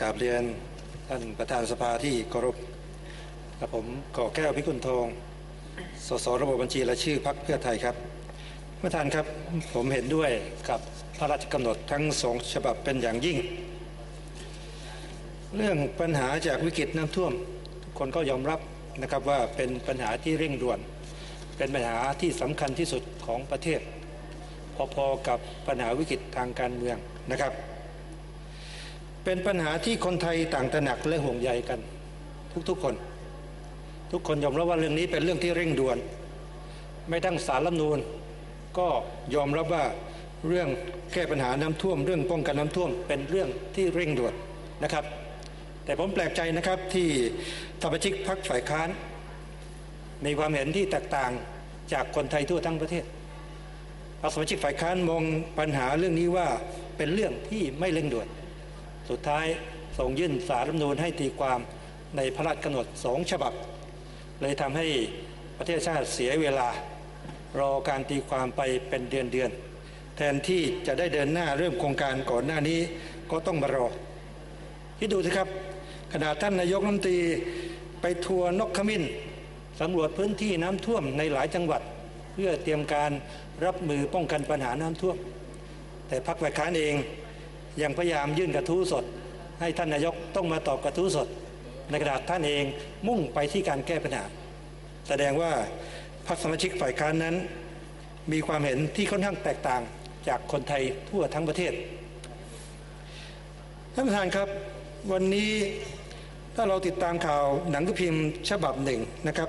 กราบเรียนท่านประธานสภาที่เคารพกับผมก่อแก้วพิกุลทอง สสระบบบัญชีและชื่อพักเพื่อไทยครับเมื่อทานครับผมเห็นด้วยกับพระราชกำหนดทั้งสองฉบับเป็นอย่างยิ่ง เรื่องปัญหาจากวิกฤตน้ำท่วม ทุกคนก็ยอมรับนะครับว่าเป็นปัญหาที่เร่งด่วน เป็นปัญหาที่สำคัญที่สุดของประเทศ พอๆกับปัญหาวิกฤตทางการเมืองนะครับ เป็นปัญหาที่คนไทยต่างตระหนักและห่วงใยกัน ทุกๆคน ทุกคนยอมรับว่าเรื่องนี้เป็นเรื่องที่เร่งด่วน ไม่ตั้งสารรัฐนูญก็ยอมรับว่าเรื่องแก้ปัญหาน้ำท่วม เรื่องป้องกันน้ำท่วม เป็นเรื่องที่เร่งด่วนนะครับ แต่ผมแปลกใจนะครับที่สมาชิกพรรคฝ่ายค้าน มีความเห็นที่แตกต่างจากคนไทยทั่วทั้งประเทศสมาชิกฝ่ายค้านมองปัญหาเรื่องนี้ว่าเป็นเรื่องที่ไม่เร่งด่วน สุดท้ายส่งยื่นสารรัฐมนูญให้ตีความในพระราชกำหนดสองฉบับ เลยทำให้ประเทศชาติเสียเวลา รอการตีความไปเป็นเดือนเดือนๆแทนที่จะได้เดินหน้าเริ่มโครงการก่อนหน้านี้ก็ต้องมารอที่ดูสิครับ ขณะท่านนายกรัฐมนตรีไปทัวร์นกขมิ้นสำรวจพื้นที่น้ำท่วมในหลายจังหวัด เพื่อเตรียมการรับมือป้องกันปัญหาน้ำท่วม แต่พรรคฝ่ายค้านเอง ยังพยายามยื่นกระทู้สด ให้ท่านนายกต้องมาตอบกระทู้สด ในกระดาษท่านเองมุ่งไปที่การแก้ปัญหาแสดงว่าพรรคสมาชิกฝ่ายค้านนั้น มีความเห็นที่ค่อนข้างแตกต่างจากคนไทยทั่วทั้งประเทศท่านประธานครับวันนี้ถ้าเราติดตามข่าวหนังสือพิมพ์ฉบับหนึ่งนะครับ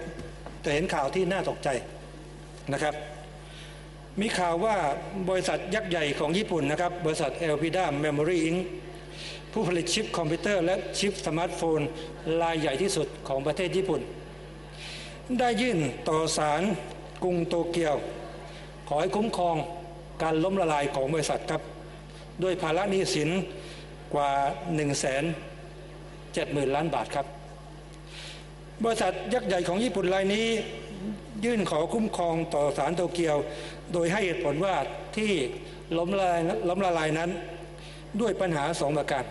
จะเห็นข่าวที่น่าตกใจนะครับ มีข่าวว่าบริษัทยักษ์ใหญ่ของญี่ปุ่นนะครับ บริษัท Elpida Memory Inc. ผู้ผลิตชิปคอมพิวเตอร์และชิปสมาร์ทโฟนรายใหญ่ที่สุดของประเทศญี่ปุ่น ได้ยื่นต่อศาลกรุงโตเกียว ขอให้คุ้มครองการล้มละลายของบริษัทครับด้วยภาระหนี้สินกว่า 1 7 0 0 0 0 ล้านบาทครับ บริษัทยักษ์ใหญ่ของญี่ปุ่นรายนี้ ยื่นขอคุ้มครองต่อศาลโตเกียว โดยให้เหตุผลว่าที่ล้มละลายล้มละลายนั้น ด้วยปัญหาสองประการ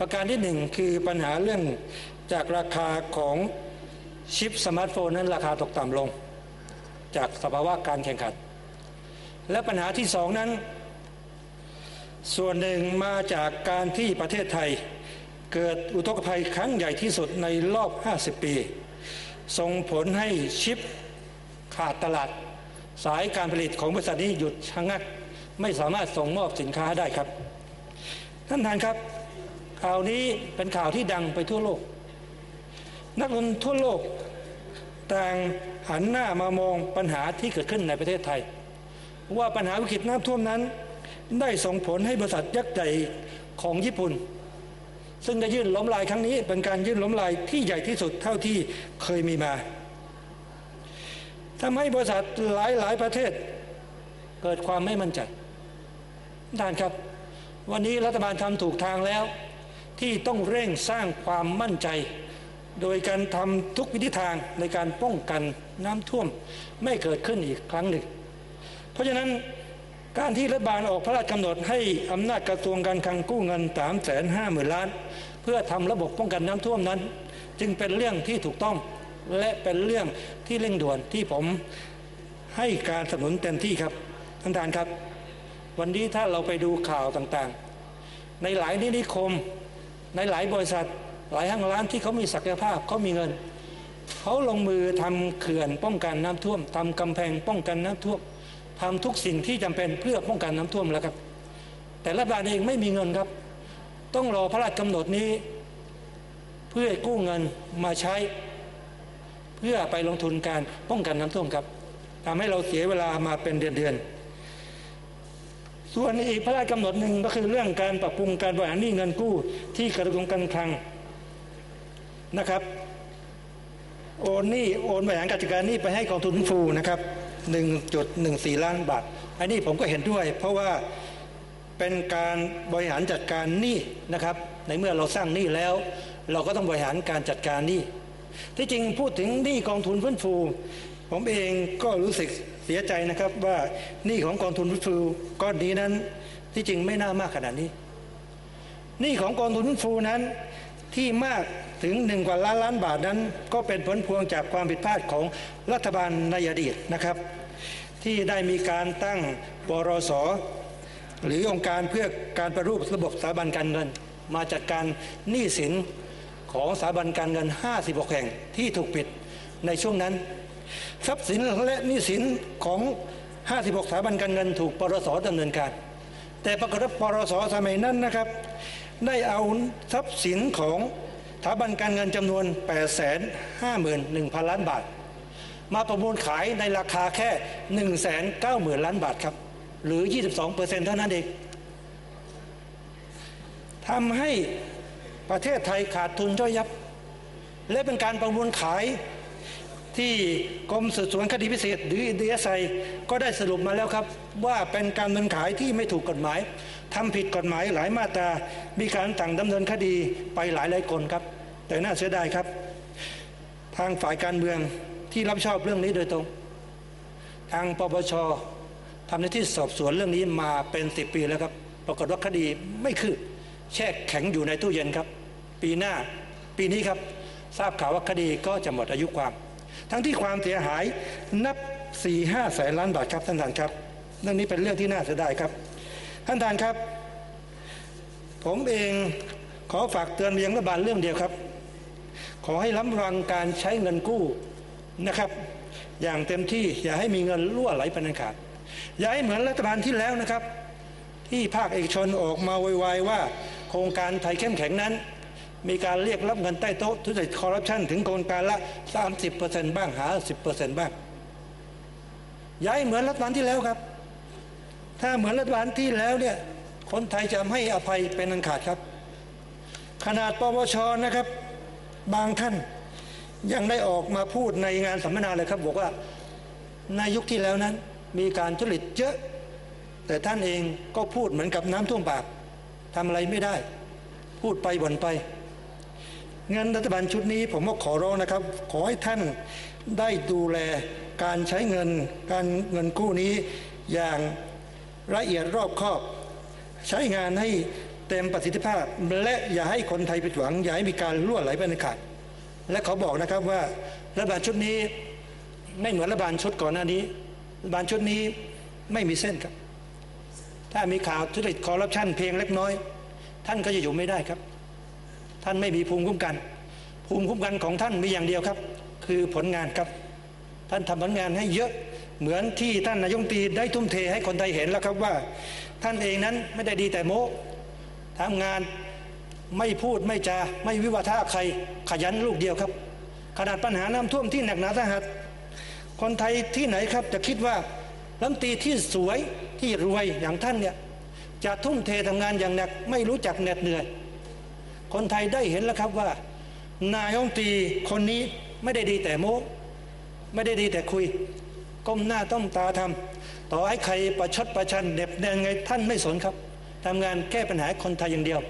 ประการที่หนึ่งคือปัญหาเรื่องจากราคาของชิปสมาร์ทโฟนนั้นราคาตกต่ำลง จากสภาวะการแข่งขัน และปัญหาที่สองนั้น ส่วนหนึ่งมาจากการที่ประเทศไทย เกิดอุทกภัยครั้งใหญ่ที่สุดในรอบ 50 ปี ส่งผลให้ชิป ขาดตลาด สายการผลิตของบริษัทนี้หยุดชะงักไม่สามารถส่งมอบสินค้าได้ครับ ท่านท่านครับ ข่าวนี้เป็นข่าวที่ดังไปทั่วโลก นักลงทุนทั่วโลกต่างหันหน้ามามองปัญหาที่เกิดขึ้นในประเทศไทย ว่าปัญหาวิกฤตน้ำท่วมนั้น ได้ส่งผลให้บริษัทยักษ์ใหญ่ของญี่ปุ่น ซึ่งได้ยื่นล้มลายครั้งนี้เป็นการยื่นล้มลายที่ใหญ่ที่สุดเท่าที่เคยมีมา ทำให้บริษัทหลายหลายประเทศ เกิดความไม่มั่นใจท่านครับ วันนี้รัฐบาลทำถูกทางแล้ว ที่ต้องเร่งสร้างความมั่นใจ โดยการทำทุกวิธีทางในการป้องกันน้ำท่วมไม่เกิดขึ้นอีกครั้งหนึ่ง เพราะฉะนั้นการที่รัฐบาลออกพระราชกำหนดให้อำนาจกระทรวงการคลังกู้เงิน3ามแสนห้าหมื่นล้าน เพื่อทำระบบป้องกันน้ำท่วมนั้น จึงเป็นเรื่องที่ถูกต้อง และเป็นเรื่องที่เร่งด่วนที่ผมให้การสนับสนุนเต็มที่ครับท่านประธานครับ วันนี้ถ้าเราไปดูข่าวต่างๆ ในหลายนิคม ในหลายบริษัท หลายห้างร้านที่เขามีศักยภาพเขามีเงินเขาลงมือทำเขื่อนป้องกันน้ำท่วมทำกำแพงป้องกันน้ำท่วมทำทุกสิ่งที่จำเป็นเพื่อป้องกันน้ำท่วมแล้วครับ แต่รัฐบาลเองไม่มีเงินครับ ต้องรอพระราชกำหนดนี้ เพื่อกู้เงินมาใช้ เพื่อไปลงทุนการป้องกันน้ำท่วมครับทำให้เราเสียเวลามาเป็นเดือนๆ ส่วนอีกพระราชกำหนดหนึ่งก็คือเรื่องการปรับปรุงการบริหารหนี้เงินกู้ที่กระทรวงการคลังนะครับโอนหนี้โอนบริหารการจัดการหนี้ไปให้กองทุนฟื้นฟูนะครับ 1.14 ล้านบาท อันนี้ผมก็เห็นด้วย เพราะว่าเป็นการบริหารจัดการหนี้นะครับ ในเมื่อเราสร้างหนี้แล้ว เราก็ต้องบริหารการจัดการหนี้ ที่จริงพูดถึงหนี้กองทุนฟื้นฟู ผมเองก็รู้สึกเสียใจนะครับว่าหนี้ของกองทุนฟื้นฟูก้อนนี้นั้นที่จริงไม่น่ามากขนาดนี้หนี้ของกองทุนฟื้นฟูนั้นที่มากถึงหนึ่งกว่าล้านล้านบาทนั้น ก็เป็นผลพวงจากความผิดพลาดของรัฐบาลในอดีตนะครับ ที่ได้มีการตั้งบรสหรือองค์การเพื่อการประรูประบบสถาบันการเงิน มาจัดการหนี้สิน ของสถาบันการเงิน 56 แห่งที่ถูกปิดในช่วงนั้น ทรัพย์สินและหนี้สินของ 56 สถาบันการเงินถูกปรสดำเนินการ แต่ปรากฏว่าปรสสมัยนั้นนะครับ ได้เอาทรัพย์สินของสถาบันการเงินจำนวน 851,000 ล้านบาท มาประมูลขายในราคาแค่ 190,000 ล้านบาทครับ หรือ 22เปอร์เซ็นต์เท่านั้นเองทำให้ ประเทศไทยขาดทุนย่อยยับ และเป็นการประมูลขายที่กรมสืบสวนคดีพิเศษ หรือดีเอสไอก็ได้สรุปมาแล้วครับ ว่าเป็นการดำเนินขายที่ไม่ถูกกฎหมายทำผิดกฎหมายหลายมาตรา มีการต่างดำเนินคดีไปหลายหลายคนครับ แต่น่าเสียดายครับ ทางฝ่ายการเมืองที่รับผิดชอบเรื่องนี้โดยตรง ทางปปชทำหน้าที่สอบสวนเรื่องนี้มาเป็นสิบปีแล้วครับ ปรากฏว่าคดีไม่คืบแช่แข็งอยู่ในตู้เย็นครับ ปีหน้าปีนี้ครับทราบข่าวว่าคดีก็จะหมดอายุความ ทั้งที่ความเสียหายนับ4ี่ห้าแสนล้านบาทครับท่านท่านครับเรื่องนี้เป็นเรื่องที่น่าเสียดายครับ ท่านท่านครับ ผมเองขอฝากเตือนไปยังรัฐบาลเรื่องเดียวครับ ขอให้ระมัดระวังการใช้เงินกู้นะครับ อย่างเต็มที่อย่าให้มีเงินรั่วไหลเป็นอันขาดอย่าให้เหมือนรัฐบาลที่แล้วนะครับ ที่ภาคเอกชนออกมาโวยวายว่า โครงการไทยเข้มแข็งนั้น มีการเรียกรับเงินใต้โต๊ะทุจริตคอร์รัปชันถึงโครงการละ 30%บ้างหา 10%บ้างย่าให้เหมือนรัฐบาลที่แล้วครับ ถ้าเหมือนรัฐบาลที่แล้วเนี่ยคนไทยจะไม่อภัยเป็นอันขาดครับ ขนาดปปชนะครับ บางท่านยังได้ออกมาพูดในงานสัมมนาเลยครับ บอกว่าในยุคที่แล้วนั้น มีการทุจริตเยอะ แต่ท่านเองก็พูดเหมือนกับน้ำท่วมปากทำอะไรไม่ได้ พูดไปบ่นไป งั้นรัฐบาลชุดนี้ผมก็ขอร้องนะครับ ขอให้ท่านได้ดูแลการใช้เงินการเงินกู้นี้อย่างละเอียดรอบคอบ ใช้งานให้เต็มประสิทธิภาพ และอย่าให้คนไทยผิดหวัง อย่าให้มีการล่วไหลไปในขาดและเขาบอกนะครับว่ารัฐบาลชุดนี้ไม่เหมือนรัฐบาลชุดก่อนหน้านี้รัฐบาลชุดนี้ไม่มีเส้นครับ ถ้ามีข่าวทุจริตคอร์รัปชันเพียงเล็กน้อย ท่านก็จะอยู่ไม่ได้ครับ ท่านไม่มีภูมิคุ้มกัน ภูมิคุ้มกันของท่านมีอย่างเดียวครับ คือผลงานครับ ท่านทำผลงานให้เยอะเหมือนที่ท่านนายกรัฐมตรีได้ทุ่มเทให้คนไทยเห็นแล้วครับว่า ท่านเองนั้นไม่ได้ดีแต่โม้ทำงานไม่พูดไม่จาไม่วิวาทะใครขยันลูกเดียวครับ ขนาดปัญหาน้ำท่วมที่หนักหนาสาหัส คนไทยที่ไหนครับจะคิดว่ารัฐมนตรีที่สวยที่รวยอย่างท่านเนี่ยจะทุ่มเททำงานอย่างหนักไม่รู้จักเหน็ดเหนื่อย คนไทยได้เห็นแล้วครับว่า นายกรัฐมนตรีคนนี้ไม่ได้ดีแต่โม้ไม่ได้ดีแต่คุย ก้มหน้าต้มตาทำต่อให้ใครประชดประชันเด็บแดงไงท่านไม่สนครับทำงานแก้ปัญหาคนไทยอย่างเดียว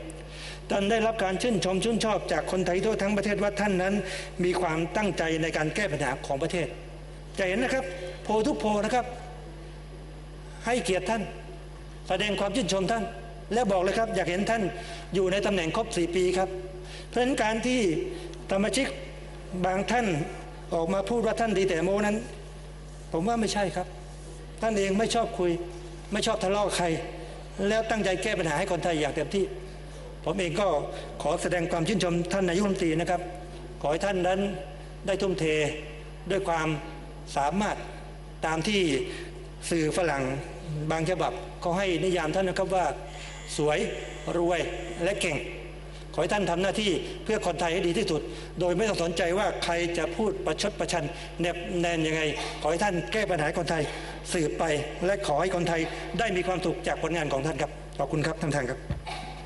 ท่านได้รับการชื่นชมชื่นชอบจากคนไทยทั่วทั้งประเทศว่าท่านนั้น มีความตั้งใจในการแก้ปัญหาของประเทศ จะเห็นนะครับ โพลทุกโพลนะครับ ให้เกียรติท่าน แสดงความชื่นชมท่าน และบอกเลยครับ อยากเห็นท่านอยู่ในตำแหน่งครบสี่ปีครับ เพราะฉะนั้นการที่สมาชิกบางท่านออกมาพูดว่าท่านดีแต่โมนั้น ผมว่าไม่ใช่ครับ ท่านเองไม่ชอบคุย ไม่ชอบทะเลาะใคร แล้วตั้งใจแก้ปัญหาให้คนไทยอย่างเต็มที่ ผมเองก็ขอแสดงความชื่นชมท่านนายกรัฐมนตรีนะครับ ขอให้ท่านนั้นได้ทุ่มเทด้วยความสามารถตามที่สื่อฝรั่งบางฉบับเขาให้นิยามท่านนะครับว่า สวยรวยและเก่ง ขอให้ท่านทำหน้าที่เพื่อคนไทยให้ดีที่สุด โดยไม่ต้องสนใจว่าใครจะพูดประชดประชันแนบแนนยังไง ขอให้ท่านแก้ปัญหาคนไทยสืบไป และขอให้คนไทยได้มีความสุขจากผลงานของท่านครับขอบคุณครับท่านประธานครับ